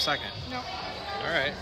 second? No. All right.